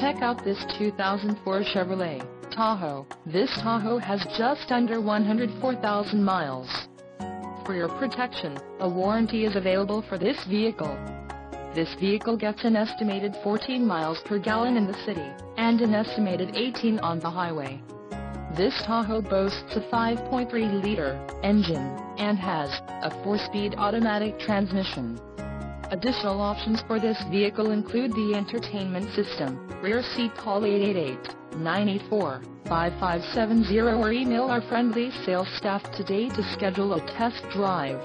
Check out this 2004 Chevrolet Tahoe. This Tahoe has just under 104,000 miles. For your protection, a warranty is available for this vehicle. This vehicle gets an estimated 14 miles per gallon in the city, and an estimated 18 on the highway. This Tahoe boasts a 5.3-liter engine, and has a 4-speed automatic transmission. Additional options for this vehicle include the entertainment system, rear seat call 888-984-5570 or email our friendly sales staff today to schedule a test drive.